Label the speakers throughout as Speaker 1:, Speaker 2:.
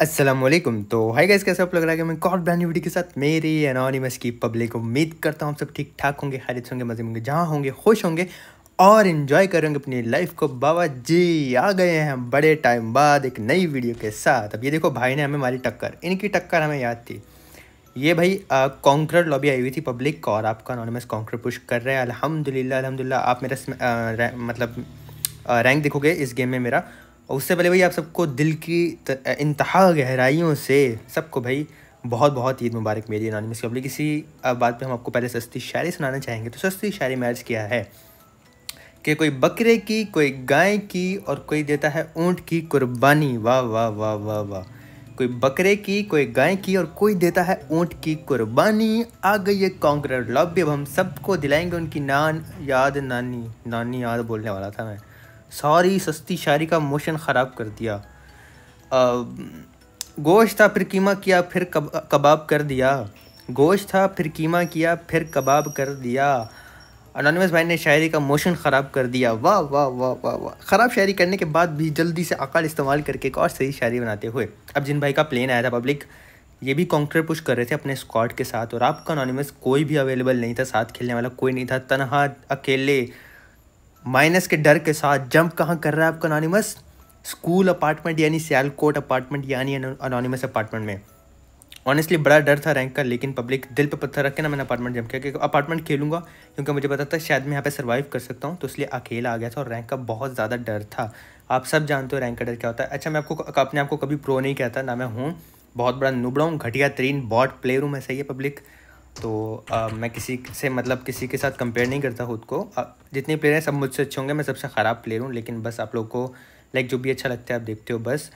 Speaker 1: वालेकुम तो hi guys कैसे आप लग? रहा है कि मैं कॉड ब्रांड वीडियो के साथ मेरी एनोनिमस की पब्लिक उम्मीद करता हूँ सब ठीक ठाक होंगे खैरियत होंगे, मज़े होंगे, जहाँ होंगे, खुश होंगे और इन्जॉय करेंगे अपनी लाइफ को। बाबा जी आ गए हैं बड़े टाइम बाद एक नई वीडियो के साथ। अब ये देखो, भाई ने हमें मारी टक्कर। इनकी टक्कर हमें याद थी। ये भाई कॉन्कर लॉबी आई हुई थी पब्लिक और आपका अनोनिमस कॉन्कर पुश कर रहे हैं। अल्हम्दुलिल्लाह अल्हम्दुलिल्लाह। आप मेरा मतलब रैंक देखोगे इस गेम में मेरा। और उससे पहले भाई आप सबको दिल की इंतहा गहराइयों से सबको भाई बहुत बहुत ईद मुबारक मेरी अनोनिमस की इसी बात पे हम आपको पहले सस्ती शायरी सुनाना चाहेंगे तो सस्ती शायरी मैच किया है कि कोई बकरे की, कोई गाय की और कोई देता है ऊँट की कुर्बानी। वाह वाह वाह वाह वाह। कोई बकरे की, कोई गाय की और कोई देता है ऊँट की कुर्बानी। आ गई है कॉन्करर लॉबी अब हम सबको दिलाएँगे उनकी नान याद। नानी नानी याद बोलने वाला था मैं। सारी सस्ती शायरी का मोशन ख़राब कर दिया। गोश्त था फिर कीमा किया फिर कब, कबाब कर दिया। गोश्त था फिर कीमा किया फिर कबाब कर दिया। अनोनिमस भाई ने शायरी का मोशन ख़राब कर दिया। वाह वाह वाह वाह वाह। ख़राब शायरी करने के बाद भी जल्दी से अकाल इस्तेमाल करके एक और सही शायरी बनाते हुए। अब जिन भाई का प्लेन आया था पब्लिक ये भी काउंटर पुश कर रहे थे अपने स्क्वाड के साथ। और आपका अनोनिमस कोई भी अवेलेबल नहीं था साथ खेलने वाला कोई नहीं था। तनहा अकेले माइनस के डर के साथ जंप कहाँ कर रहा है आपका अनोनिमस स्कूल अपार्टमेंट यानी सियालकोट अपार्टमेंट यानी अनोनिमस अपार्टमेंट में। ऑनेस्टली बड़ा डर था रैंक का, लेकिन पब्लिक दिल पे पत्थर रख के ना मैंने अपार्टमेंट जम किया, क्योंकि अपार्टमेंट खेलूँगा, क्योंकि मुझे पता था शायद मैं यहाँ पे सर्वाइव कर सकता हूँ तो इसलिए अकेला आ गया था और रैंक का बहुत ज़्यादा डर था। आप सब जानते हो रैंक का डर क्या होता है। अच्छा मैं आपको अपने आप को कभी प्रो नहीं कहता, ना मैं हूँ, बहुत बड़ा नुबड़ा हूँ, घटिया तरीन बॉट प्लेयर हूँ मैं सही है पब्लिक तो आ, मैं किसी से मतलब किसी के साथ कंपेयर नहीं करता खुद को। आ, जितने प्लेयर हैं सब मुझसे अच्छे होंगे मैं सबसे ख़राब प्लेयर हूँ लेकिन बस आप लोग को लाइक जो भी अच्छा लगता है आप देखते हो बस।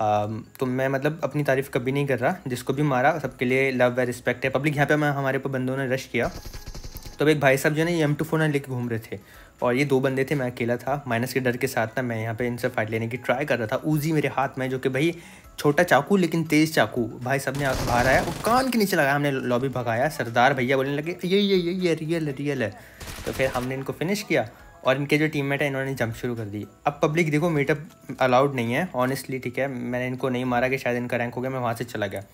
Speaker 1: आ, तो मैं मतलब अपनी तारीफ़ कभी नहीं कर रहा जिसको भी मारा सबके लिए लव व रिस्पेक्ट है। पब्लिक यहाँ पे मैं हमारे ऊपर बंदों ने रश किया। तो एक भाई साहब जो है एम टू फोर लेके घूम रहे थे। और ये दो बंदे थे मैं अकेला था। माइनस के डर के साथ ना मैं यहाँ पे इनसे फाइट लेने की ट्राई कर रहा था। ऊजी मेरे हाथ में जो कि भाई छोटा चाकू, लेकिन तेज़ चाकू। भाई सबने बाहर आया, वो कान के नीचे लगाया हमने लॉबी भगाया। सरदार भैया बोलने लगे, ये ये ये ये रियल रियल है। तो फिर हमने इनको फिनिश किया, और इनके जो टीममेट है, इन्होंने जंप शुरू कर दी। अब पब्लिक देखो मीटअप अलाउड नहीं है ऑनेस्टली ठीक है। मैंने इनको नहीं मारा कि शायद इनका रैंक हो गया, मैं वहाँ से चला गया।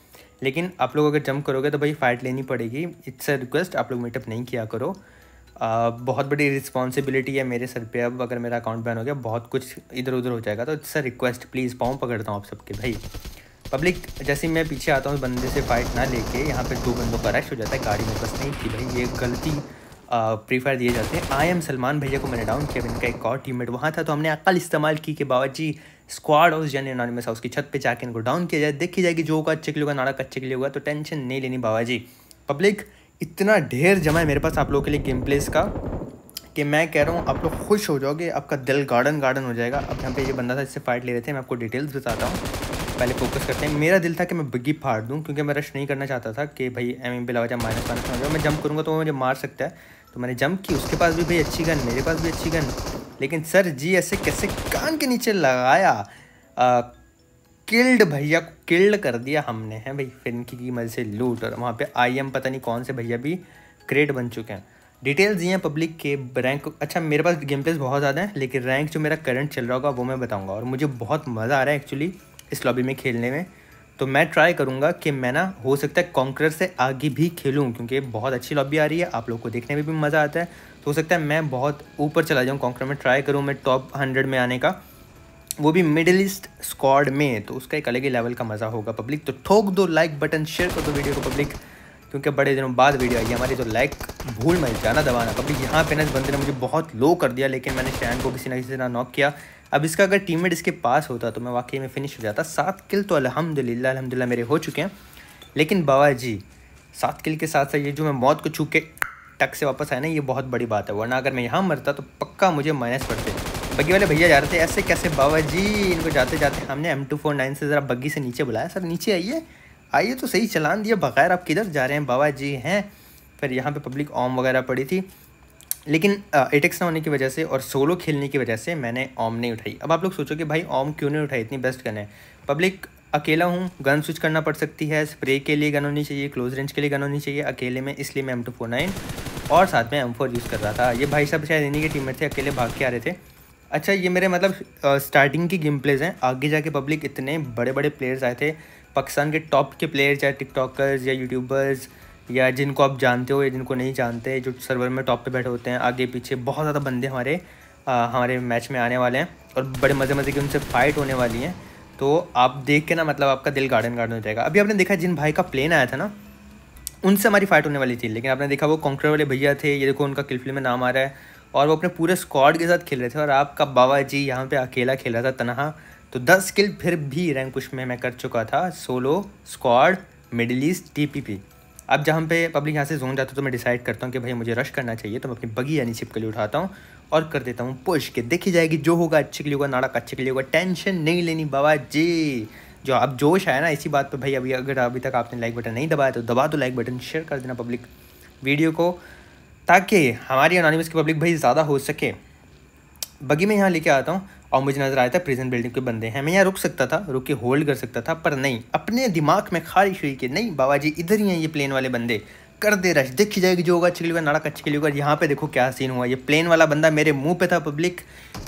Speaker 1: लेकिन आप लोग अगर जंप करोगे तो भाई फाइट लेनी पड़ेगी। इट्स अ रिक्वेस्ट आप लोग मीटअप नहीं किया करो। बहुत बड़ी रिस्पॉन्सिबिलिटी है मेरे सर पे। अब अगर मेरा अकाउंट बैन हो गया, बहुत कुछ इधर उधर हो जाएगा। तो अ रिक्वेस्ट प्लीज़ पाँव पकड़ता हूँ आप सबके भाई। पब्लिक जैसे मैं पीछे आता हूँ, बंदे से फाइट ना लेके, यहाँ पे दो बंदों का रश हो जाता है, गाड़ी में बस नहीं थी भाई, ये गलती प्री फायर दिए जाते हैं। आई एम सलमान भैया को मैंने डाउन किया इनका एक और टीममेट वहाँ था तो हमने अकल इस्तेमाल की कि बाबा जी स्क्वाड हाउस यानी अनोनिमस हाउस की छत पे जाके इनको डाउन किया जाए। देखी जाएगी, जो का अच्छे के लिए होगा नाड़ा कच्चे के लिए होगा तो टेंशन नहीं लेनी बाबा जी पब्लिक इतना ढेर जमा है मेरे पास आप लोगों के लिए गेम प्लेस का कि मैं कह रहा हूँ, आप लोग खुश हो जाओगे, आपका दिल गार्डन गार्डन हो जाएगा। अब यहाँ पे ये बंदा था, इससे फाइट ले रहे थे, मैं आपको डिटेल्स बताता हूँ। पहले फोकस करते हैं। मेरा दिल था कि मैं बिगी फाड़ दूँ, क्योंकि मैं रश नहीं करना चाहता था कि भाई एम एम बिला माइनस माइनस हो जाए मैं जंप करूँगा तो वो मुझे मार सकता है। तो मैंने जंप की, उसके पास भी भाई अच्छी गन मेरे पास भी अच्छी गन लेकिन सर जी, ऐसे कैसे कान के नीचे लगाया? किल्ड भैया को किल्ड कर दिया हमने, हैं भाई फिर इनकी कीमत से लूट। और वहाँ पे आई एम पता नहीं कौन से भैया भी क्रेड बन चुके हैं। डिटेल्स ये हैं पब्लिक के रैंक अच्छा मेरे पास गेम प्लेस बहुत ज़्यादा है, लेकिन रैंक जो मेरा करंट चल रहा होगा, वो मैं बताऊँगा। और मुझे बहुत मज़ा आ रहा है एक्चुअली इस लॉबी में खेलने में। तो मैं ट्राई करूँगा कि मैं ना, हो सकता है कॉन्कर से आगे भी खेलूँ, क्योंकि बहुत अच्छी लॉबी आ रही है, आप लोग को देखने में भी मज़ा आता है। तो हो सकता है मैं बहुत ऊपर चला जाऊँ कॉन्कर में ट्राई करूँ, मैं टॉप हंड्रेड में आने का। वो भी मिडिल ईस्ट स्क्वाड में तो उसका एक अलग ही लेवल का मज़ा होगा पब्लिक तो ठोक दो लाइक बटन शेयर कर दो वीडियो को पब्लिक क्योंकि बड़े दिनों बाद वीडियो आई हमारी तो लाइक भूल मत जाना दबाना पब्लिक यहाँ पे ना, इस बंदे ने मुझे बहुत लो कर दिया, लेकिन मैंने शैन को किसी ना किसी तरह नॉक किया। अब इसका अगर टीममेट इसके पास होता तो मैं वाकई में फिनिश हो जाता। सात किल तो अलहमदिल्ला अलहमदिल्ला मेरे हो चुके हैं। लेकिन बाबा जी, सात किल के साथ साथ ये जो मैं मौत को छू के टक से वापस आया ना, ये बहुत बड़ी बात है। वरना अगर मैं यहाँ मरता तो पक्का मुझे माइनस पड़ते। बग्गी वाले भैया जा रहे थे, ऐसे कैसे? बाबा जी इनको जाते जाते हमने एम टू फोर नाइन से ज़रा बग्गी से नीचे बुलाया। सर, नीचे आइए। आइए तो सही, चलान दिया। बगैर आप किधर जा रहे हैं बाबा जी हैं। फिर यहाँ पे पब्लिक ओम वगैरह पड़ी थी। लेकिन एटेक्स ना होने की वजह से और सोलो खेलने की वजह से मैंने ओम नहीं उठाई। अब आप लोग सोचो कि भाई ओम क्यों नहीं उठाई? इतनी बेस्ट गन है। पब्लिक अकेला हूँ गन स्विच करना पड़ सकती है। स्प्रे के लिए गन होनी चाहिए क्लोज रेंज के लिए गन होनी चाहिए। अकेले में, इसलिए मैं एम टू फोर नाइन और साथ में एम फोर यूज़ कर रहा था। ये भाई साहब शायद इन्हीं के टीम में थे, अकेले भाग के आ रहे थे। अच्छा ये मेरे मतलब स्टार्टिंग की गेम प्लेज हैं। आगे जाके पब्लिक इतने बड़े बड़े प्लेयर्स आए थे। पाकिस्तान के टॉप के प्लेयर्स या टिकटॉकर्स या यूट्यूबर्स या जिनको आप जानते हो या जिनको नहीं जानते जो सर्वर में टॉप पे बैठे होते हैं आगे पीछे बहुत ज़्यादा बंदे हमारे आ, हमारे मैच में आने वाले हैं और बड़े मज़े मज़े की उनसे फाइट होने वाली हैं। तो आप देख के ना मतलब आपका दिल गार्डन गार्डन हो जाएगा। अभी आपने देखा जिन भाई का प्लेन आया था ना उनसे हमारी फाइट होने वाली थी। लेकिन आपने देखा वो कॉन्कर वाले भैया थे। ये देखो उनका किलफिल में नाम आ रहा है। और वो अपने पूरे स्क्वाड के साथ खेल रहे थे और आपका बाबा जी यहाँ पे अकेला खेल रहा था तनहा? तो दस किल फिर भी रैंक पुश में मैं कर चुका था solo squad middle east T अब जहाँ पे पब्लिक यहाँ से जोन जाता तो मैं डिसाइड करता हूँ कि भाई मुझे रश करना चाहिए तो मैं अपनी बगी यानी छिप के लिए उठाता हूँ और कर देता हूँ पुश के देखी जाएगी जो होगा, अच्छे के लिए होगा नाड़क अच्छे के लिए होगा। टेंशन नहीं लेनी बाबा जी। जो अब जोश आया ना इसी बात पे, भाई अभी अगर अभी तक आपने लाइक बटन नहीं दबाया तो दबा दो लाइक बटन शेयर कर देना पब्लिक वीडियो को। ताकि हमारी अनोनिमस की पब्लिक भाई ज़्यादा हो सके। बगी में यहाँ लेके आता हूँ और मुझे नज़र आया था प्रेजेंट बिल्डिंग के बंदे हैं। मैं यहाँ रुक सकता था, रुक के होल्ड कर सकता था, पर नहीं। अपने दिमाग में खारिश हुई कि नहीं बाबा जी इधर ही हैं ये प्लेन वाले बंदे। कर दे रश, देखी जाएगी जो होगा अच्छी होगा नाड़क अच्छी होगा। यहाँ पे देखो क्या सीन हुआ। ये प्लेन वाला बंदा मेरे मुँह पे था पब्लिक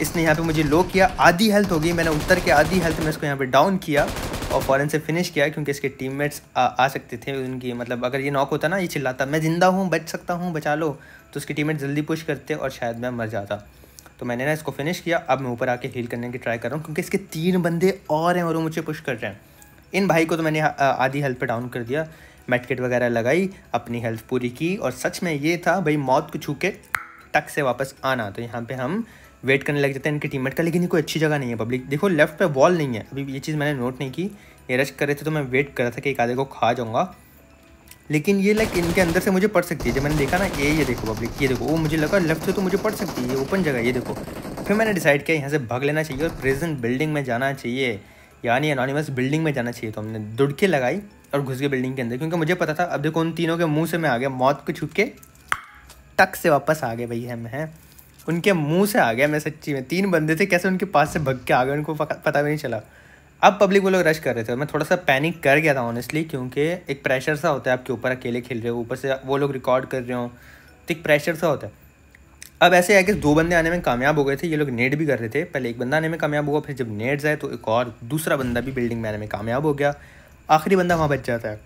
Speaker 1: इसने यहाँ पे मुझे लो किया। आधी हेल्थ हो गई। मैंने उतर के आधी हेल्थ में इसको यहाँ पे डाउन किया। और फ़ौरन से फिनिश किया क्योंकि इसके टीममेट्स आ, आ सकते थे उनकी मतलब अगर ये नॉक होता ना ये चिल्लाता मैं ज़िंदा हूँ बच सकता हूँ बचा लो तो उसके टीममेट जल्दी पुश करते और शायद मैं मर जाता। तो मैंने ना इसको फिनिश किया अब मैं ऊपर आके हील करने की ट्राई कर रहा हूँ क्योंकि इसके तीन बंदे और हैं और वो मुझे पुश कर रहे हैं। इन भाई को तो मैंने आधी हेल्थ पे डाउन कर दिया मेटकिट वगैरह लगाई अपनी हेल्थ पूरी की और सच में ये था भाई मौत को छू के टक से वापस आना। तो यहाँ पे हम वेट करने लग जाते हैं इनके टीममेट का, लेकिन कोई अच्छी जगह नहीं है पब्लिक देखो लेफ़्ट पे वॉल नहीं है। अभी ये चीज़ मैंने नोट नहीं की। ये रश कर रहे थे तो मैं वेट कर रहा था कि एक आधे को खा जाऊँगा। लेकिन ये लाइक इनके अंदर से मुझे पड़ सकती है। जब मैंने देखा ना, ये ये देखो पब्लिक ये देखो, वो मुझे लगा लेफ़्ट से तो मुझे पड़ सकती है। ये ओपन जगह ये देखो। फिर मैंने डिसाइड किया, यहाँ से भाग लेना चाहिए और प्रेजेंट बिल्डिंग में जाना चाहिए। यानी अनोनिमस बिल्डिंग में जाना चाहिए तो हमने दुड़के लगाई और घुस गए बिल्डिंग के अंदर। क्योंकि मुझे पता था, अब देखो उन तीनों के मुँह से मैं आ गया। मौत को छुप के टक से वापस आ गए हम, हैं। उनके मुँह से आ गया मैं सच्ची में। तीन बंदे थे, कैसे उनके पास से भग के आ गए, उनको पता भी नहीं चला। अब पब्लिक वो लोग रश कर रहे थे मैं थोड़ा सा पैनिक कर गया था ऑनेस्टली क्योंकि एक प्रेशर सा होता है आपके ऊपर, अकेले खेल रहे हो, ऊपर से वो लोग रिकॉर्ड कर रहे हो तो एक प्रेशर सा होता है। अब ऐसे है कि दो बंदे आने में कामयाब हो गए थे, ये लोग नेट भी कर रहे थे, पहले एक बंदा आने में कामयाब हुआ, फिर जब नेट्स आए तो एक और, दूसरा बंदा भी बिल्डिंग में आने में कामयाब हो गया। आखिरी बंदा वहाँ बच जाता है।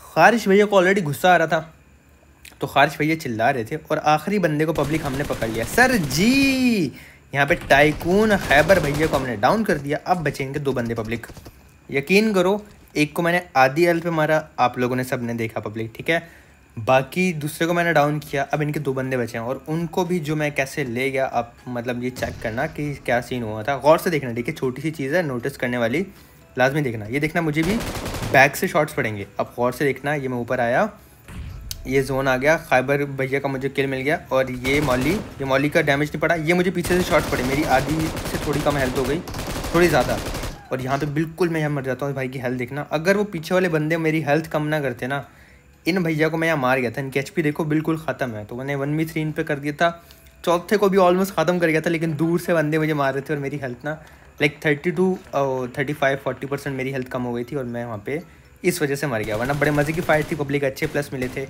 Speaker 1: खारिश भैया को ऑलरेडी गुस्सा आ रहा था। तो खारिश भैया चिल्ला रहे थे और आखिरी बंदे को पब्लिक हमने पकड़ लिया। सर जी, यहाँ पे टाइकून खैबर भैया को हमने डाउन कर दिया, अब बचेंगे दो बंदे पब्लिक यकीन करो, एक को मैंने आधी एल पे मारा, आप लोगों ने सबने देखा पब्लिक ठीक है? बाकी दूसरे को मैंने डाउन किया, अब इनके दो बंदे बचे हैं और उनको भी जो मैं कैसे ले गया, आप मतलब ये चेक करना कि क्या सीन हुआ था। गौर से देखना ठीक है छोटी सी चीज़ है नोटिस करने वाली, लाजमी देखना। ये देखना, मुझे भी बैक से शॉट्स पड़ेंगे। अब गौर से देखना, ये मैं ऊपर आया ये जोन आ गया। खैबर भैया का मुझे किल मिल गया और ये मौली ये मौली का डैमेज नहीं पड़ा। ये मुझे पीछे से शॉट्स पड़े। मेरी आधी से थोड़ी कम हेल्थ हो गई, थोड़ी ज़्यादा। और यहाँ पे बिल्कुल मैं यहाँ मर जाता हूँ भाई की हेल्थ देखना। अगर वो पीछे वाले बंदे मेरी हेल्थ कम ना करते ना, इन भैया को मैं यहाँ मार गया था। इनकी एच देखो बिल्कुल ख़त्म है। तो मैंने वन मी थ्री इन पर कर दिया था। चौथे को भी ऑलमोस्ट ख़त्म कर गया था, लेकिन दूर से बंदे मुझे मार रहे थे और मेरी हेल्थ ना like thirty two thirty five forty percent मेरी हेल्थ कम हो गई थी और मैं वहाँ पे इस वजह से मर गया, वरना बड़े मज़े की फाइट थी पब्लिक अच्छे प्लस मिले थे।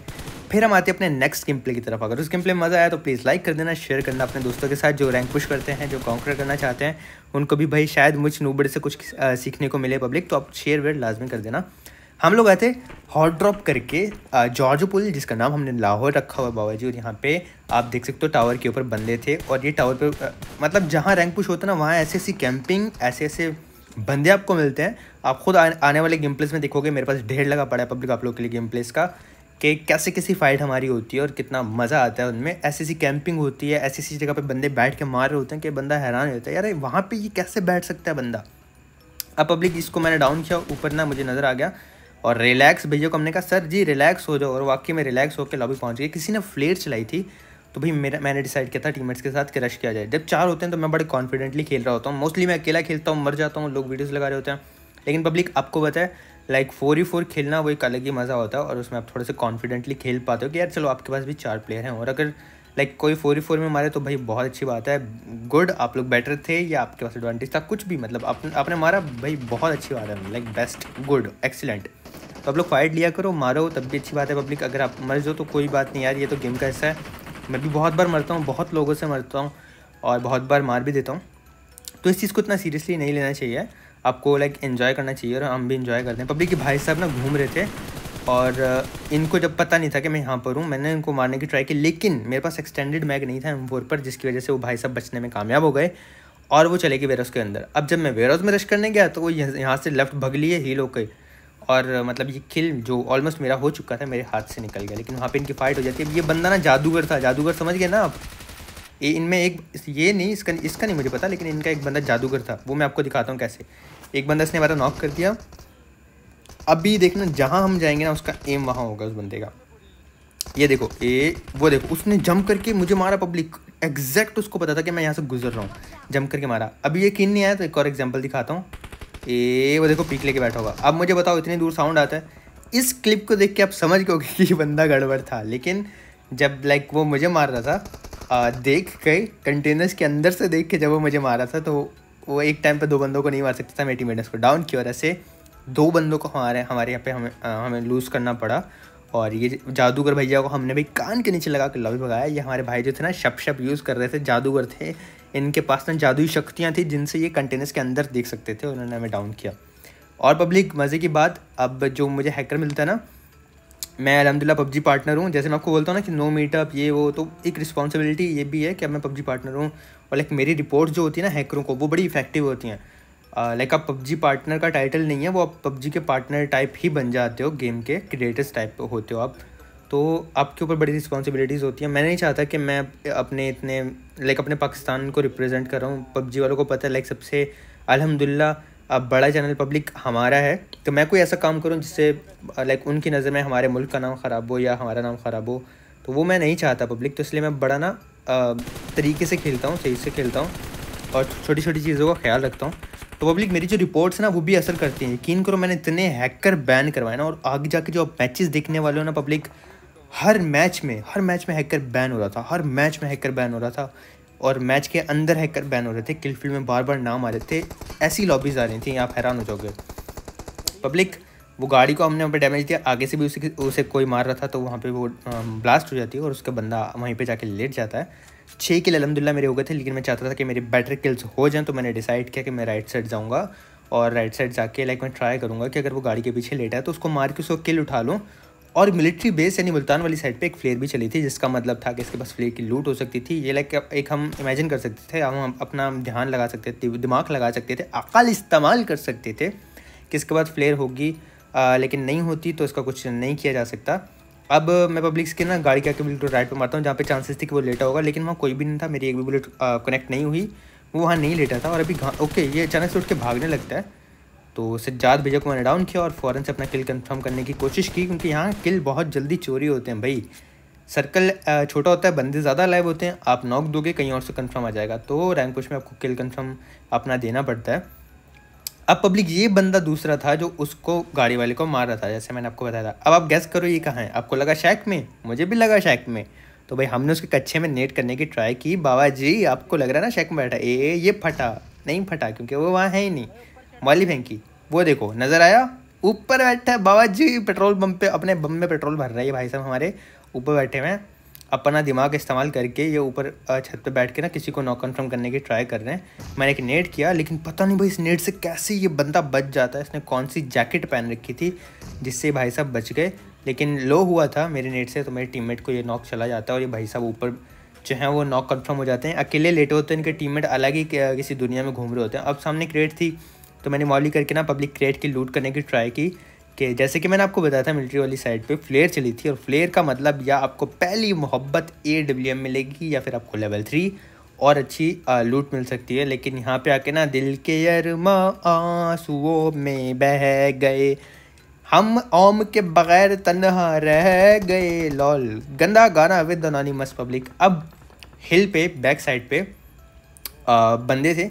Speaker 1: फिर हम आते हैं अपने नेक्स्ट गेम प्ले की तरफ़। अगर उस गेम प्ले मज़ा आया तो प्लीज़ लाइक कर देना शेयर करना अपने दोस्तों के साथ जो रैंक पुश करते हैं, जो कॉन्कर करना चाहते हैं। उनको भी भाई शायद मुझ नूबड़े से कुछ सीखने को मिले पब्लिक तो आप शेयर वेयर लाजमी कर देना। हम लोग आए थे हॉट ड्रॉप करके जॉर्ज पुल जिसका नाम हमने लाहौर रखा हुआ बाबा जी, और यहाँ पे आप देख सकते हो टावर के ऊपर बंदे थे, और ये टावर पे मतलब जहाँ रैंक पुश होता ना, वहाँ ऐसी ऐसी कैंपिंग ऐसे ऐसे बंदे आपको मिलते हैं। आप खुद आने वाले गेम प्लेस में देखोगे, मेरे पास ढेर लगा पड़ा है पब्लिक आप लोग के लिए गेम प्लेस का, कि कैसे कैसी फाइट हमारी होती है और कितना मज़ा आता है उनमें। ऐसी ऐसी कैंपिंग होती है, ऐसी ऐसी जगह पे बंदे बैठ के मार रहे होते हैं कि बंदा हैरान होता है, यार वहाँ पे ये कैसे बैठ सकता है बंदा? अब पब्लिक इसको मैंने डाउन किया, ऊपर ना मुझे नज़र आ गया। और रिलैक्स भैया को हमने कहा, सर जी रिलैक्स हो जाओ। और वाकई में रिलैक्स होकर लॉबी पहुँच गई किसी ने फ्लेयर चलाई थी तो भाई मेरा, मैंने डिसाइड किया था टीममेट्स के साथ कि रश किया जाए। जब चार होते हैं तो मैं बड़े कॉन्फिडेंटली खेल रहा होता हूँ। मोस्टली मैं अकेला खेलता हूँ, मर जाता हूँ, लोग वीडियोज़ लगा रहे होते हैं। लेकिन पब्लिक आपको बताए लाइक फोर ही फोर खेलना वो एक अलग ही मज़ा होता है और उसमें आप थोड़े से कॉन्फिडेंटली खेल पाते हो कि यार चलो आपके पास भी चार प्लेयर हैं। और अगर लाइक कोई फोर ही फोर में मारे तो भाई बहुत अच्छी बात है। गुड आप लोग बेटर थे या आपके पास एडवांटेज था, कुछ भी मतलब आपने आपने मारा, भाई बहुत अच्छी बात है। लाइक बेस्ट गुड एक्सीलेंट तो आप लोग फाइट लिया करो, मारो, तब भी अच्छी बात है पब्लिक अगर आप मर जाओ तो कोई बात नहीं यार, ये तो गेम का हिस्सा है। मैं भी बहुत बार मरता हूँ, बहुत लोगों से मरता हूँ और बहुत बार मार भी देता हूँ। तो इस चीज़ को इतना सीरियसली नहीं लेना चाहिए। आपको लाइक इन्जॉय करना चाहिए और हम भी इन्जॉय करते हैं। पब्लिक के भाई साहब ना घूम रहे थे और इनको जब पता नहीं था कि मैं यहाँ पर हूँ, मैंने इनको मारने की ट्राई की, लेकिन मेरे पास एक्सटेंडेड मैग नहीं था एम पर, जिसकी वजह से वो भाई साहब बचने में कामयाब हो गए और वो चले गए वेरोस के अंदर। अब जब मैं वेरोस में रश करने गया तो वो यहाँ से लेफ़्ट भग लिए हील हो गई और मतलब ये किल जो ऑलमोस्ट मेरा हो चुका था, मेरे हाथ से निकल गया, लेकिन वहाँ पे इनकी फाइट हो जाती है। अब ये बंदा ना जादूगर था, जादूगर समझ गए ना आप? ये इनमें एक, ये नहीं, इसका इसका नहीं मुझे पता, लेकिन इनका एक बंदा जादूगर था। वो मैं आपको दिखाता हूँ कैसे। एक बंदा इसने हमारा नॉक कर दिया। अभी देखना, जहाँ हम जाएँगे ना, उसका एम वहाँ होगा उस बंदे का। ये देखो ए वो देखो, उसने जंप करके मुझे मारा पब्लिक एग्जैक्ट उसको पता था कि मैं यहाँ से गुजर रहा हूँ। जंप करके मारा। अभी ये किन नहीं आया तो एक और एग्ज़ाम्पल दिखाता हूँ। ए वो देखो पीक लेके बैठा होगा। अब मुझे बताओ इतनी दूर साउंड आता है। इस क्लिप को देख के आप समझ गए कि ये बंदा गड़बड़ था। लेकिन जब लाइक वो मुझे मार रहा था आ, देख के कंटेनर्स के अंदर से देख के जब वो मुझे मारा था तो वो एक टाइम पर दो बंदों को नहीं मार सकता था मेटी मेडर्स को। डाउन की वजह से दो बंदों को हमारे हमारे यहाँ पे हमें हमें लूज़ करना पड़ा। और ये जादूगर भैया को हमने भी कान के नीचे लगा के लॉबी भगाया। ये हमारे भाई जो थे ना शप शप यूज़ कर रहे थे, जादूगर थे। इनके पास ना जादुई शक्तियाँ थी जिनसे ये कंटेनर्स के अंदर देख सकते थे, उन्होंने हमें डाउन किया। और पब्लिक मज़े की बात, अब जो मुझे हैकर मिलता है ना, मैं अलहमदिल्ला पबजी पार्टनर हूँ। जैसे मैं आपको बोलता हूँ ना कि नो मीटअप ये वो तो एक रिस्पॉन्सिबिलिटी ये भी है कि अब मैं पबजी पार्टनर हूँ। और लाइक मेरी रिपोर्ट जो होती है ना हैकरों को, वो बड़ी इफ़ेक्टिव होती हैं। लाइक आप पबजी पार्टनर का टाइटल नहीं है, वो आप पबजी के पार्टनर टाइप ही बन जाते हो गेम के क्रिएटर्स टाइप होते हो आप। तो आपके ऊपर बड़ी रिस्पॉन्सिबिलिटीज़ होती हैं। मैं नहीं चाहता कि मैं अपने इतने लाइक अपने पाकिस्तान को रिप्रेजेंट कर रहा हूँ। पबजी वालों को पता है लाइक सबसे, अलहमदिल्ला, अब बड़ा चैनल पब्लिक हमारा है। तो मैं कोई ऐसा काम करूँ जिससे लाइक उनकी नज़र में हमारे मुल्क का नाम ख़राब हो या हमारा नाम ख़राब हो तो वो मैं नहीं चाहता पब्लिक तो इसलिए मैं बड़ा ना तरीके से खेलता हूँ, सही से खेलता हूँ और छोटी छोटी चीज़ों का ख्याल रखता हूँ। तो पब्लिक मेरी जो रिपोर्ट्स ना, वो भी असर करती हैं। यकीन करो, मैंने इतने हैकर बैन करवाए ना, और आगे जाके जो मैचेस देखने वाले हो ना पब्लिक हर मैच में, हर मैच में हैकर बैन हो रहा था, हर मैच में हैकर बैन हो रहा था, और मैच के अंदर हैकर बैन हो रहे थे किल फ़ील्ड में बार बार नाम आ रहे थे, ऐसी लॉबीज़ आ रही थी, आप हैरान हो जाओगे। पब्लिक वो गाड़ी को हमने वहाँ पे डैमेज दिया, आगे से भी उसे उसे कोई मार रहा था तो वहाँ पे वो ब्लास्ट हो जाती है, और उसका बंदा वहीं पे जाके लेट जाता है। छः किल अलहमदिल्ला मेरे हो गए थे, लेकिन मैं चाहता था कि मेरे बेटर किल्स हो जाएँ तो मैंने डिसाइड किया कि मैं राइट साइड जाऊँगा और राइट साइड जाके लाइक मैं ट्राई करूँगा कि अगर वो गाड़ी के पीछे लेटा है तो उसको मार के उसको किल उठा लूँ। और मिलिट्री बेस यानी मुल्तान वाली साइड पे एक फ्लेयर भी चली थी, जिसका मतलब था कि इसके पास फ्लेयर की लूट हो सकती थी। ये लाइक एक हम इमेजिन कर सकते थे, हम अपना ध्यान लगा सकते थे, दिमाग लगा सकते थे, अकल इस्तेमाल कर सकते थे कि इसके बाद फ्लेयर होगी लेकिन नहीं होती तो इसका कुछ नहीं किया जा सकता। अब मैं पब्लिक के ना गाड़ी के आके बिल्कुल राइट पर मारता हूँ, जहाँ पे चांसेस थे कि वो लेटा होगा, लेकिन वहाँ कोई भी नहीं था, मेरी एक भी बुलेट कनेक्ट नहीं हुई, वो वहाँ नहीं लेटा था और अभी ओके ये अचानक से उठ के भागने लगता है। तो सज्जाद भैया को मैंने डाउन किया और फ़ौरन से अपना किल कंफर्म करने की कोशिश की, क्योंकि यहाँ किल बहुत जल्दी चोरी होते हैं भाई। सर्कल छोटा होता है, बंदे ज़्यादा लाइव होते हैं, आप नॉक दोगे, कहीं और से कंफर्म आ जाएगा। तो रैंक पुश में आपको किल कंफर्म अपना देना पड़ता है। अब पब्लिक ये बंदा दूसरा था जो उसको गाड़ी वाले को मार रहा था, जैसे मैंने आपको बताया था। अब आप गैस करो ये कहाँ है? आपको लगा शैक में? मुझे भी लगा शैक में। तो भाई हमने उसके कच्चे में नेट करने की ट्राई की। बाबा जी, आपको लग रहा है ना शैक में बैठा ए, ये फटा। नहीं फटा, क्योंकि वो वहाँ है ही नहीं। वाली फेंकी वो देखो, नज़र आया? ऊपर बैठा है बाबा जी, पेट्रोल पंप पे, अपने बम में पेट्रोल भर रहा है भाई साहब हमारे। ऊपर बैठे हुए हैं। अपना दिमाग इस्तेमाल करके ये ऊपर छत पे बैठ के ना किसी को नॉक कन्फर्म करने की ट्राई कर रहे हैं। मैंने एक नेट किया, लेकिन पता नहीं भाई इस नेट से कैसे ये बंदा बच जाता है। इसने कौन सी जैकेट पहन रखी थी जिससे भाई साहब बच गए। लेकिन लो हुआ था मेरे नेट से तो मेरे टीममेट को ये नॉक चला जाता है और ये भाई साहब ऊपर जो है वो नॉक कन्फर्म हो जाते हैं। अकेले लेटे होते हैं, इनके टीममेट अलग ही किसी दुनिया में घूम रहे होते हैं। अब सामने क्रिएट थी तो मैंने मॉली करके ना पब्लिक क्रिएट की लूट करने की ट्राई की। कि जैसे कि मैंने आपको बताया था मिलिट्री वाली साइड पे फ्लेयर चली थी और फ्लेयर का मतलब या आपको पहली मोहब्बत ए डब्ल्यू एम मिलेगी या फिर आपको लेवल थ्री और अच्छी लूट मिल सकती है। लेकिन यहाँ पे आके ना दिल के अरमा आंसुओं में बह गए। हम ओम के बगैर तनहा रह गए। लॉल। गंदा गाना विद नानी मस पब्लिक अब हिल पे बैक साइड पे आ, बंदे थे।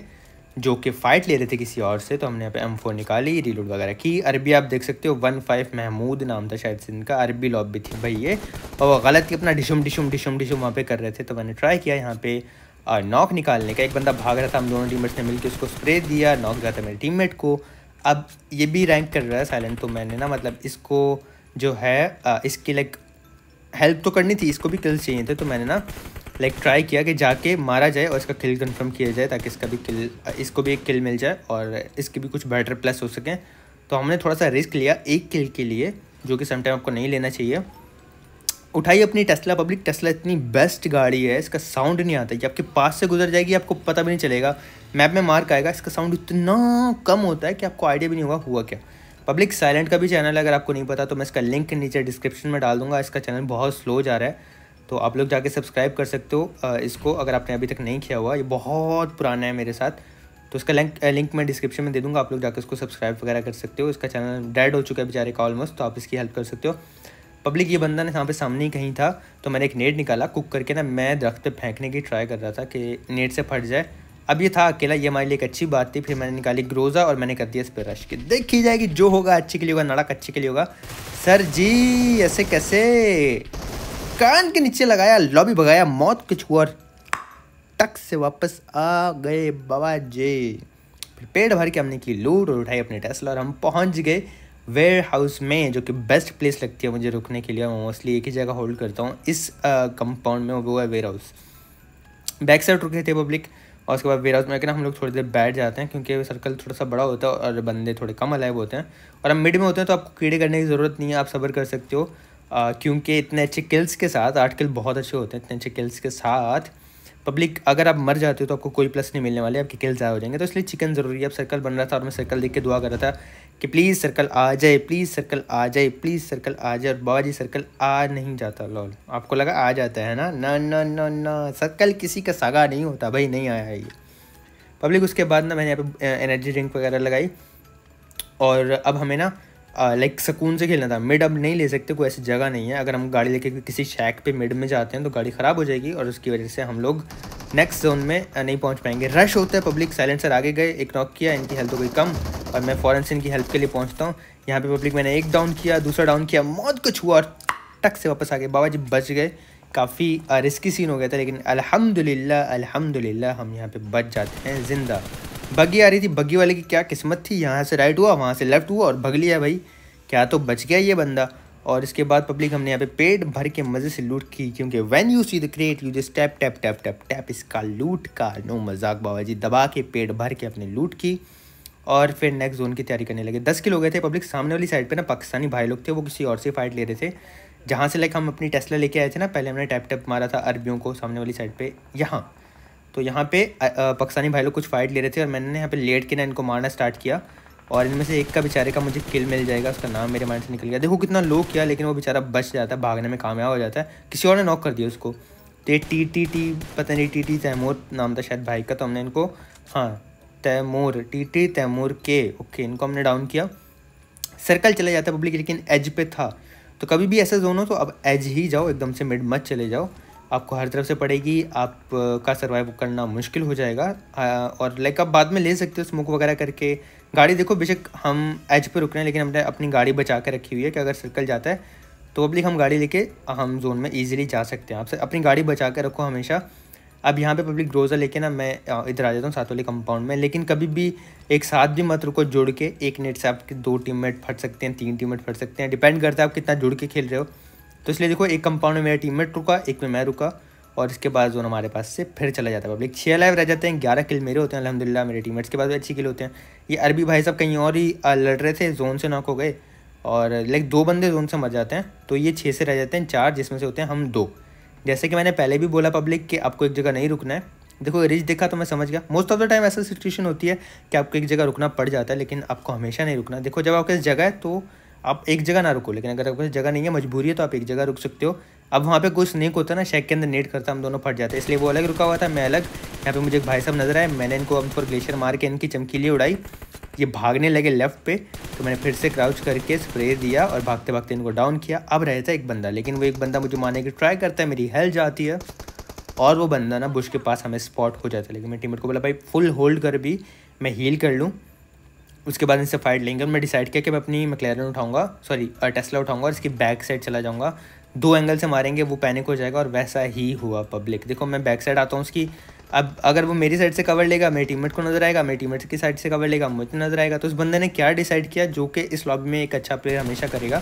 Speaker 1: जो कि फ़ाइट ले रहे थे किसी और से तो हमने यहाँ पे एम फोर निकाली रीलोड वगैरह की। अरबी आप देख सकते हो वन फाइव महमूद नाम था शायद से इनका, अरबी लॉबी थी भाई ये। और वो गलत ही अपना डिशुम डिशुम डिशुम डिशुम वहाँ पे कर रहे थे तो मैंने ट्राई किया यहाँ पे नॉक निकालने का। एक बंदा भाग रहा था, हम दोनों टीममेट्स ने मिलकर उसको स्प्रे दिया नॉक गया था मेरे टीममेट को। अब ये भी रैंक कर रहा है साइलेंट तो मैंने ना मतलब इसको जो है इसकी लाइक हेल्प तो करनी थी, इसको भी किल्स चाहिए थे तो मैंने ना लाइक ट्राई किया कि जाके मारा जाए और इसका किल कंफर्म किया जाए ताकि इसका भी किल इसको भी एक किल मिल जाए और इसकी भी कुछ बेटर प्लस हो सकें। तो हमने थोड़ा सा रिस्क लिया एक किल के लिए, जो कि समटाइम आपको नहीं लेना चाहिए। उठाई अपनी टेस्ला पब्लिक टेस्ला इतनी बेस्ट गाड़ी है, इसका साउंड नहीं आता। ये आपके पास से गुजर जाएगी, आपको पता भी नहीं चलेगा। मैप में मार्क आएगा, इसका साउंड इतना कम होता है कि आपको आइडिया भी नहीं होगा हुआ क्या। पब्लिक साइलेंट का भी चैनल अगर आपको नहीं पता तो मैं इसका लिंक नीचे डिस्क्रिप्शन में डाल दूँगा। इसका चैनल बहुत स्लो जा रहा है। तो आप लोग जाके सब्सक्राइब कर सकते हो। इसको अगर आपने अभी तक नहीं किया हुआ, ये बहुत पुराना है मेरे साथ। तो उसका लिंक लिंक मैं डिस्क्रिप्शन में दे दूँगा, आप लोग जाकर उसको सब्सक्राइब वगैरह कर सकते हो। इसका चैनल डेड हो चुका है बेचारे का ऑलमोस्ट तो आप इसकी हेल्प कर सकते हो। पब्लिक ये बंदा ने यहाँ पे सामने ही कहीं था तो मैंने एक नेट निकाला कुक करके ना मैं दरख्त पे फेंकने की ट्राई कर रहा था कि नेट से फट जाए। अब ये था अकेला, ये हमारे लिए एक अच्छी बात थी, फिर मैंने निकाली ग्रोज़ा और मैंने कर दिया इस पर रश के। देखी जाएगी जो होगा, अच्छे के लिए होगा नड़क अच्छे के लिए होगा। सर जी, ऐसे कैसे? कान के नीचे लगाया, लॉबी भगाया, मौत कुछ हुआ टक से वापस आ गए बाबा जे। फिर पेड़ भर के हमने की लूट और उठाई अपने टेस्ला और हम पहुँच गए वेयर हाउस में, जो कि बेस्ट प्लेस लगती है मुझे रुकने के लिए। मैं मोस्टली एक ही जगह होल्ड करता हूँ, इस कंपाउंड में, वो है वेयर हाउस बैक साइड रुके थे पब्लिक और उसके बाद वेयर हाउस में ना हम लोग थोड़ी देर बैठ जाते हैं, क्योंकि सर्कल थोड़ा सा बड़ा होता है और बंदे थोड़े कम अलाइव होते हैं। और हम मिड में होते हैं तो आपको कीड़े करने की ज़रूरत नहीं है, आप सबर कर सकते हो। क्योंकि इतने अच्छे किल्स के साथ, आठ किल बहुत अच्छे होते हैं, इतने अच्छे किल्स के साथ पब्लिक अगर आप मर जाते हो तो आपको कोई प्लस नहीं मिलने वाले, आपके किल ज़्यादा हो जाएँगे। तो इसलिए चिकन ज़रूरी है, अब सर्कल बन रहा था और मैं सर्कल देख के दुआ कर रहा था कि प्लीज़ सर्कल आ जाए प्लीज़ सर्कल आ जाए प्लीज़ सर्कल आ जाए, और बाबा जी सर्कल आ नहीं जाता लॉल आपको लगा आ जाता है ना? ना ना ना ना। सर्कल किसी का सागा नहीं होता भाई, नहीं आया है ये। पब्लिक उसके बाद ना मैंने यहाँ पे एनर्जी ड्रिंक वगैरह लगाई, और अब हमें ना लाइक सुकून से खेलना था। मिड अब नहीं ले सकते, कोई ऐसी जगह नहीं है। अगर हम गाड़ी लेके किसी शैक पे मिड में जाते हैं तो गाड़ी ख़राब हो जाएगी और उसकी वजह से हम लोग नेक्स्ट जोन में नहीं पहुँच पाएँगे। रश होता है पब्लिक साइलेंसर आगे गए, एक नॉक किया, इनकी हेल्थ हो गई कम। और मैं फ़ौरन से इनकी हेल्प के लिए पहुँचता हूँ। यहाँ पर पब्लिक मैंने एक डाउन किया, दूसरा डाउन किया, मौत कुछ हुआ और टक से वापस आ गए। बाबा जी बच गए। काफ़ी रिस्की सीन हो गया था, लेकिन अल्हम्दुलिल्लाह अल्हम्दुलिल्लाह हम यहाँ पर बच जाते हैं, ज़िंदा। बगी आ रही थी, बग्गी वाले की क्या किस्मत थी? यहाँ से राइट हुआ, वहाँ से लेफ़्ट हुआ और भग लिया भाई। क्या तो बच गया ये बंदा। और इसके बाद पब्लिक हमने यहाँ पे पेट भर के मज़े से लूट की, क्योंकि when you see the create you just tap tap tap tap tap इसका लूट का नो मज़ाक बाबा जी। दबा के पेट भर के अपने लूट की। और फिर नेक्स्ट जोन की तैयारी करने लगे। दस किलो गए थे पब्लिक सामने वाली साइड पे ना पाकिस्तानी भाई लोग थे, वो किसी और से फाइट ले रहे थे। जहाँ से लाइक हम अपनी टेस्ला लेके आए थे ना, पहले हमने टैप टैप मारा था अरबियों को सामने वाली साइड पे, यहाँ। तो यहाँ पे पाकिस्तानी भाई लोग कुछ फाइट ले रहे थे और मैंने यहाँ पे लेट के ना इनको मारना स्टार्ट किया। और इनमें से एक का बेचारे का मुझे किल मिल जाएगा, उसका नाम मेरे माइंड से निकल गया। देखो कितना लो किया, लेकिन वो बेचारा बच जाता है, भागने में कामयाब हो जाता है। किसी और ने नॉक कर दिया उसको। तो टी टी टी, पता नहीं, टी टी, तैमूर नाम था शायद भाई का तो हमने इनको हाँ तैमूर, टी टी, तैमूर के ओके इनको हमने डाउन किया। सर्कल चला जाता पब्लिक लेकिन एज पे था। तो कभी भी ऐसा जोन हो तो अब एज ही जाओ, एकदम से मिड मत चले जाओ। आपको हर तरफ़ से पड़ेगी आप का सर्वाइव करना मुश्किल हो जाएगा। और लाइक आप बाद में ले सकते हो स्मोक वगैरह करके। गाड़ी देखो, बेशक हम एज पे रुक रहे हैं, लेकिन हमने अपनी गाड़ी बचा कर रखी हुई है कि अगर सर्कल जाता है तो पब्लिक हम गाड़ी लेके हम जोन में ईजिली जा सकते हैं। आपसे अपनी गाड़ी बचा कर रखो हमेशा। अब यहाँ पे पब्लिक ग्रोज़र लेके ना मैं इधर आ जाता हूँ, सातोली कंपाउंड में। लेकिन कभी भी एक साथ भी मत रुको, जुड़ के। एक नेट से आपके दो टीममेट फट सकते हैं, तीन टीममेट फट सकते हैं। डिपेंड करता है आप कितना जुड़ के खेल रहे हो। तो इसलिए देखो, एक कंपाउंड में मेरा टीममेट रुका, एक में मैं रुका, और इसके बाद जोन हमारे पास से फिर चला जाता है पब्लिक छः लाइव रह जाते हैं, ग्यारह किल मेरे होते हैं अलहमदिल्ला मेरे टीममेट्स के बाद भी अच्छी किल होते हैं। ये अरबी भाई साहब कहीं और ही लड़ रहे थे जोन से नॉक हो गए, और लाइक दो बंदे जोन से मर जाते हैं तो ये छः से रह जाते हैं, चार जिसमें से होते हैं हम दो। जैसे कि मैंने पहले भी बोला पब्लिक कि आपको एक जगह नहीं रुकना है। देखो, रिच देखा तो मैं समझ गया। मोस्ट ऑफ़ द टाइम ऐसा सिचुएशन होती है कि आपको एक जगह रुकना पड़ जाता है, लेकिन आपको हमेशा नहीं रुकना। देखो, जब आपके जगह है तो आप एक जगह ना रुको, लेकिन अगर आपके पास जगह नहीं है, मजबूरी है तो आप एक जगह रुक सकते हो। अब वहाँ पे कोई स्नेक होता ना शेक के अंदर नेट करता हम दोनों फट जाते हैं। इसलिए वो अलग रुका हुआ था, मैं अलग। यहाँ पे मुझे एक भाई साहब नज़र आए, मैंने इनको अब पर ग्लेशियर मार के इनकी चमकीली उड़ाई। ये भागने लगे लेफ़्ट पे तो मैंने फिर से क्राउच करके स्प्रे दिया और भागते भागते इनको डाउन किया। अब रहता एक बंदा, लेकिन वो एक बंदा मुझे मारने की ट्राई करता है, मेरी हेल्थ जाती है। और वो बंदा ना बुश के पास हमें स्पॉट हो जाता है। लेकिन मैं टीममेट को बोला, भाई फुल होल्ड कर भी मैं हील कर लूँ। उसके बाद इनसे फाइट लेंगे। और मैं डिसाइड किया कि मैं अपनी मकलैरन उठाऊँगा सॉरी टेस्ला उठाऊँगा और इसकी बैक साइड चला जाऊँगा। दो एंगल से मारेंगे, वो पैनिक हो जाएगा और वैसा ही हुआ पब्लिक देखो, मैं बैक साइड आता हूँ उसकी। अब अगर वो मेरी साइड से कवर लेगा, मेरे टीममेट को नज़र आएगा, मेरे टीममेट की साइड से कवर लेगा, मुझे नज़र आएगा तो उस बंदे ने क्या डिसाइड किया जो कि इस लॉबी में एक अच्छा प्लेयर हमेशा करेगा।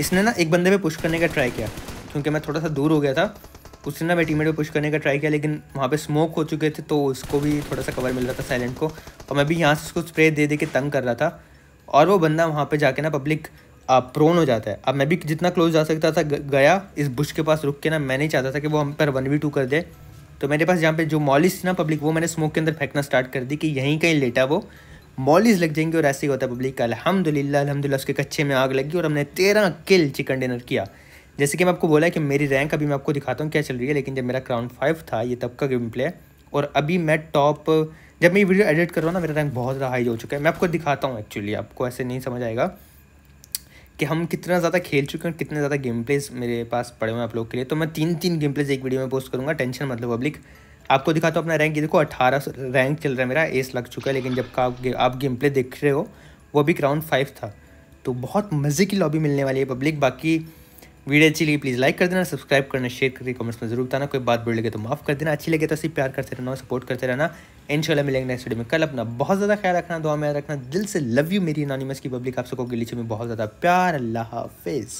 Speaker 1: इसने ना एक बंदे पे पुश करने का ट्राई किया, क्योंकि मैं थोड़ा सा दूर हो गया था। उसने ना मैं टीमेट को पुश करने का ट्राई किया, लेकिन वहाँ पे स्मोक हो चुके थे तो उसको भी थोड़ा सा कवर मिल रहा था साइलेंट को। और मैं भी यहाँ से उसको स्प्रे दे दे के तंग कर रहा था। और वो बंदा वहाँ पे जाके ना पब्लिक प्रोन हो जाता है। अब मैं भी जितना क्लोज जा सकता था गया इस बुश के पास रुक के ना, मैं नहीं चाहता था कि वो हम पर वन वी टू कर दे। तो मेरे पास जहाँ पे जो मॉलिस ना पब्लिक वो मैंने स्मोक के अंदर फेंकना स्टार्ट कर दी कि यहीं कहीं लेटा वो। मॉलिस लग जाएँगे और ऐसे ही होता है पब्लिक का। अलहमदिल्ला अलहमदिल्ला उसके कच्चे में आग लगी और हमने तेरह किल चिकन डिनर किया। जैसे कि मैं आपको बोला है कि मेरी रैंक अभी मैं आपको दिखाता हूँ क्या चल रही है, लेकिन जब मेरा क्राउंड फाइव था, ये तब का गेम प्ले है। और अभी मैं टॉप जब मैं ये वीडियो एडिट कर रहा हूँ ना, मेरा रैंक बहुत ज़्यादा हाई हो चुका है। मैं आपको दिखाता हूँ एक्चुअली आपको ऐसे नहीं समझ आएगा कि हम कितना ज़्यादा खेल चुके हैं कितने ज़्यादा गेम प्लेज मेरे पास पड़े हुए हैं आप लोग के लिए। तो मैं तीन तीन गेम प्लेज एक वीडियो में पोस्ट करूँगा टेंशन मतलब पब्लिक आपको दिखाता हूँ अपना रैंक ये देखो, अठारह सौ रैंक चल रहा है मेरा एस लग चुका है, लेकिन जब का आप गेम प्ले देख रहे हो, वो अभी क्राउंड फाइव था। तो बहुत मज़े की लॉबी मिलने वाली है पब्लिक बाकी वीडियो अच्छी लगी प्लीज़ लाइक कर देना सब्सक्राइब करना शेयर करके कमेंट्स में ज़रूर बताना। कोई बात बुरी लगे तो माफ़ कर देना। अच्छी लगे तो सिर्फ़ प्यार करते रहना सपोर्ट करते रहना। इनशाला मिलेंगे नेक्स्ट वीडियो में। कल अपना बहुत ज़्यादा ख्याल रखना, दुआ में रखना। दिल से लव यू मेरी अनोनिमस की पब्लिक आप सबको गिलीचे में बहुत ज़्यादा प्यार, अल्लाह हाफिज़।